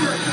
Remember,